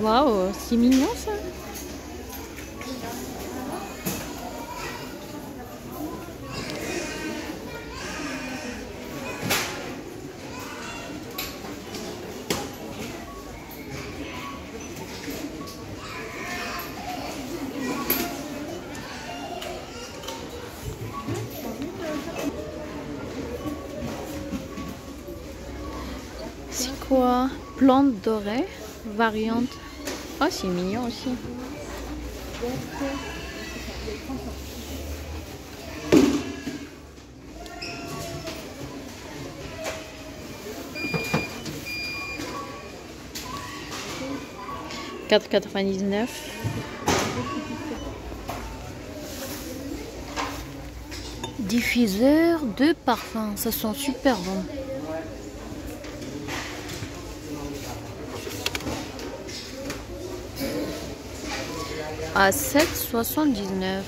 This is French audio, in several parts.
Waouh, c'est mignon ça. C'est quoi? Plante dorée, variante. Oh, c'est mignon aussi. Quatre quatre-vingt-dix-neuf. Diffuseur de parfum, ça sent super bon. À 7,79.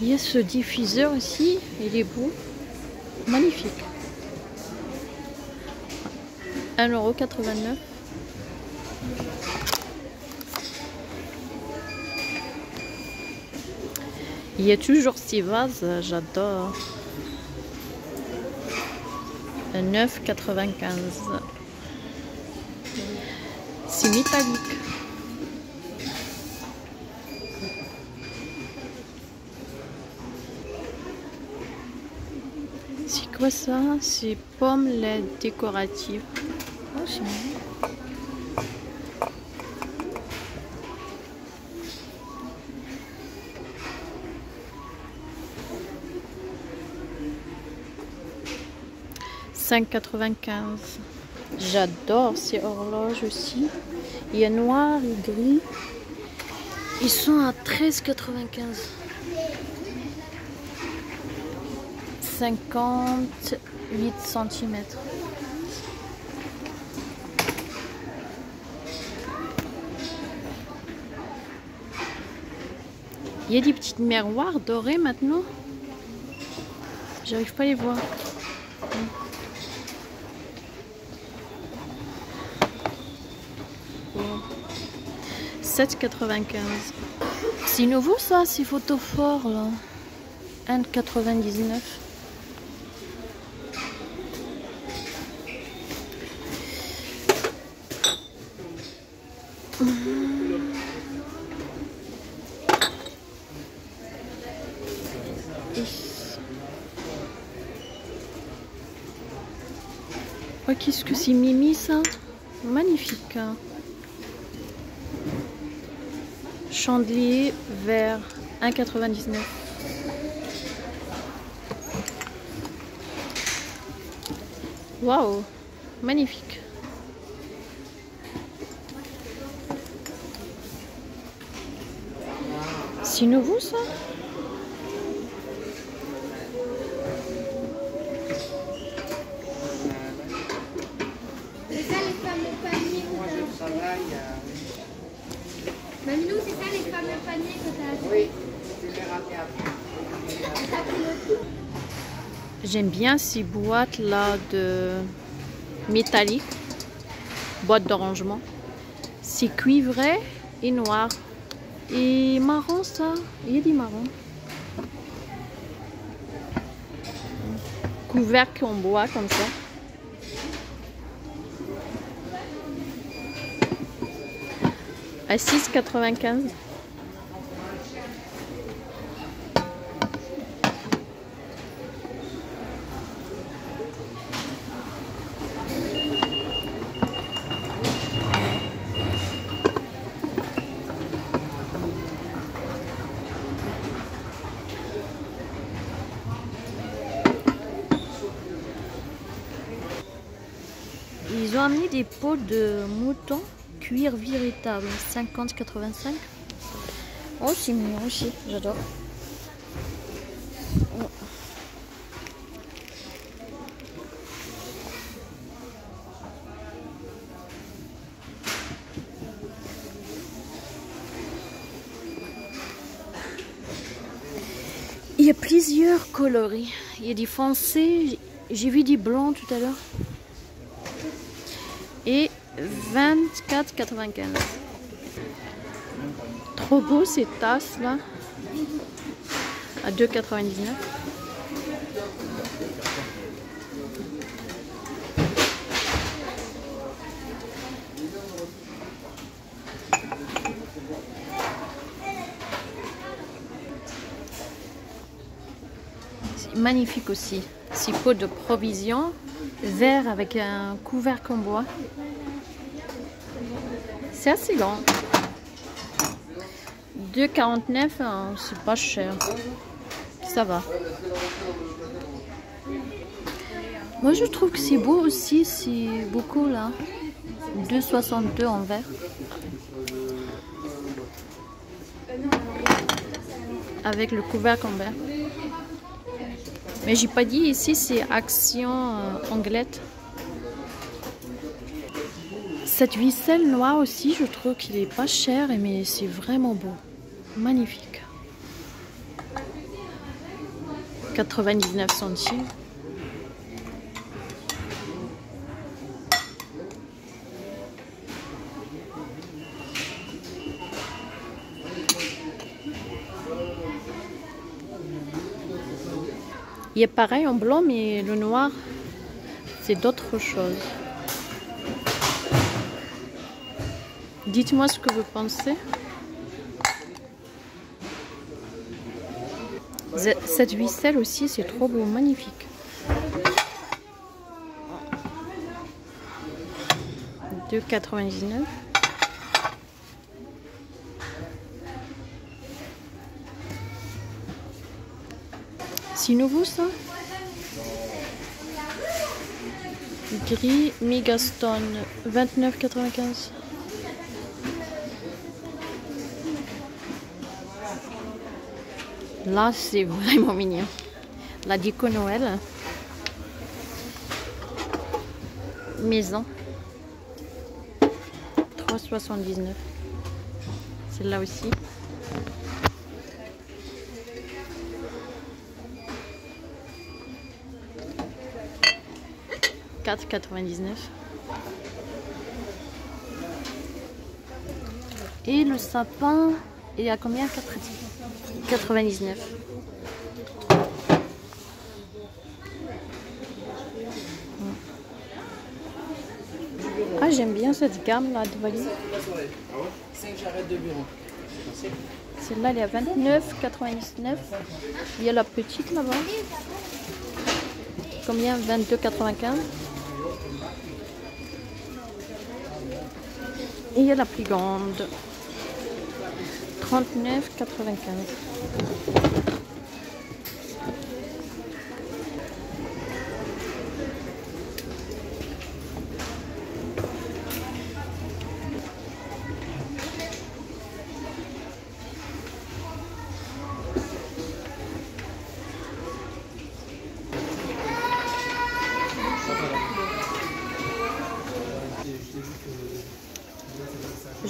Il y a ce diffuseur aussi, il est beau, magnifique. 1,89€. Il y a toujours ces vases, j'adore. 9,95. C'est métallique. C'est quoi ça? C'est pommes lait décoratives. Oh, c'est mignon. J'adore ces horloges aussi. Il y a noir et gris. Ils sont à 13,95. 58 cm. Il y a des petites miroirs dorés maintenant. J'arrive pas à les voir. 7,95. C'est nouveau ça, ces photos forts là. 1,99. Oh, qu'est-ce que c'est Mimi ça? Magnifique. hein. Chandelier vert 1,99. Waouh, magnifique. C'est nouveau ça les fameux paniers que t'as Mamilou, c'est ça les fameux paniers que t'as achetés Oui, raté après. J'aime bien ces boîtes là de métallique, boîte de rangement. C'est cuivré et noir. Et marron ça, il y a des marrons. Couvercle en bois comme ça. À 6,95. Ils ont amené des peaux de mouton cuir véritable 50-85. Oh, c'est mignon aussi, j'adore. Oh. Il y a plusieurs coloris. Il y a des foncés J'ai vu du blanc tout à l'heure. Et 24,95. Trop beau ces tasses là. À 2,99. C'est magnifique aussi. Six pots de provisions. Vert avec un couvercle en bois. C'est assez grand. 2,49, hein, c'est pas cher. Ça va. Moi, je trouve que c'est beau aussi, c'est beaucoup là. 2,62 en vert. Avec le couvercle en vert. Mais j'ai pas dit ici, c'est Action euh, Anglette. Cette ficelle noire aussi, je trouve qu'il est pas cher, mais c'est vraiment beau. Magnifique. 99 centimes. Il est pareil en blanc, mais le noir, c'est d'autres choses. Dites-moi ce que vous pensez. Cette ficelle aussi, c'est trop beau, magnifique. De 99. C'est nouveau ça? Gris Megastone 29,95 Là, c'est vraiment mignon. La déco Noël. Maison. 3,79. Celle-là aussi. « 4,99 Et le sapin, il y a combien? 99. Ah, j'aime bien cette gamme là de valises. Celle-là, elle est à 29,99. Il y a la petite là-bas. Combien? 22,95. Et il y a la plus grande. 39,95.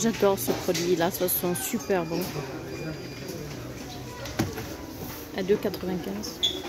J'adore ce produit là, ça sent super bon. À 2,95.